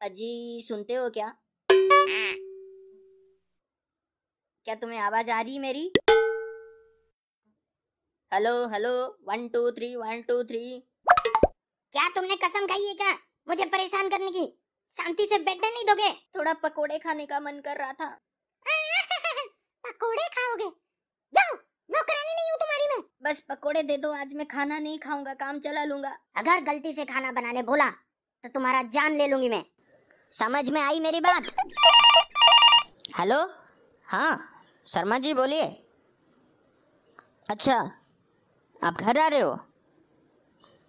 अजी सुनते हो क्या? क्या तुम्हें आवाज़ आ रही मेरी? Hello hello one two three one two three. क्या तुमने कसम खाई है क्या? मुझे परेशान करने की। शांति से बैठने नहीं दोगे? थोड़ा पकोड़े खाने का मन कर रहा था। पकोड़े खाओगे? जाओ नौकरानी नहीं हूँ तुम्हारी मैं। बस पकोड़े दे दो आज मैं खाना नहीं खाऊँगा काम चला लूँगा। अगर गलती से खाना बनाने बोला तो तुम्हारा जान ले लूँगी मैं। समझ में आई मेरी बात? हेलो? हाँ शर्मा जी बोलिए। अच्छा आप घर आ रहे हो?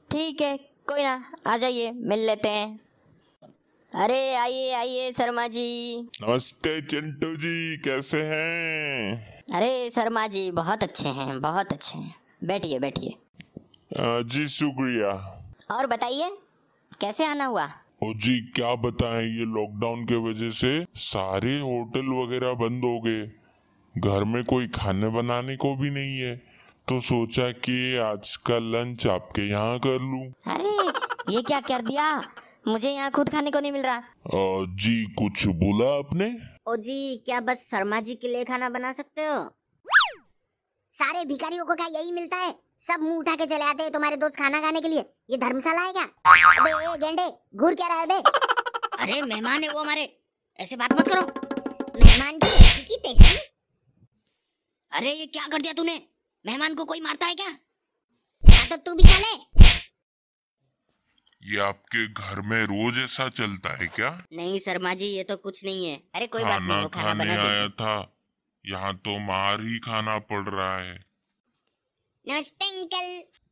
ठीक है कोई ना आ जाइए मिल लेते हैं। अरे आइए आइए शर्मा जी। नमस्ते चिंटू जी कैसे हैं? अरे शर्मा जी बहुत अच्छे हैं बहुत अच्छे हैं। बैठिए बैठिए। जी शुक्रिया। और बताइए कैसे आना हुआ? ओ जी क्या बताएँ ये लॉकडाउन के वजह से सारे होटल वगैरह बंद हो गए। घर में कोई खाने बनाने को भी नहीं है। तो सोचा कि आज का लंच आपके यहाँ कर लूँ। अरे ये क्या कर दिया? मुझे यहाँ खुद खाने को नहीं मिल रहा। आ, जी कुछ बोला आपने? ओ जी क्या बस शर्मा जी के लिए खाना बना सकते हो? सारे भिखारियों को क्या यही मिलता है? सब मुँह उठा के चले आते हैं तुम्हारे दोस्त खाना खाने के लिए। ये धर्मशाला है क्या? अबे ए गेंडे घूर क्या रहा है बे? अरे मेहमान है वो हमारे। ऐसे बात मत करो। मेहमान की की टैक्सी अरे ये क्या कर दिया तूने? मेहमान को कोई मारता है क्या? हाँ तो तू भी खा ले ये आपके घर में रोज ऐसा चलता है क्या? नहीं शर्मा जी ये तो कुछ नहीं है। अरे कोई बात नहीं खाना वो खाना बना आया था। यहाँ तो मार ही खाना पड़ रहा है। नमस्ते अंकल।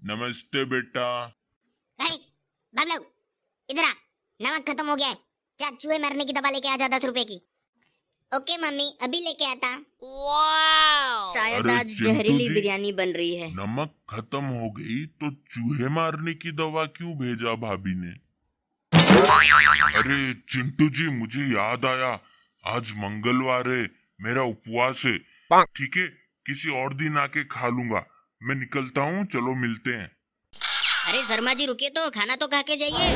नमस्ते बेटा। अरे इधर आ। नमक खत्म हो गया है। जा चूहे मारने की दवा लेके आ जा दस रुपए की। ओके मम्मी अभी लेके आता। शायद आज जहरीली बिरयानी बन रही है। नमक खत्म हो गई तो चूहे मारने की दवा क्यों भेजा भाभी ने? अरे चिंटू जी मुझे याद आया। आज मंगलवार है मेरा उपवास है। ठीक है? किसी और दिन आके खा लूँगा। मैं निकलता हूँ चलो मिलते हैं। अरे शर्मा जी रुके तो खाना तो खा के जाइए।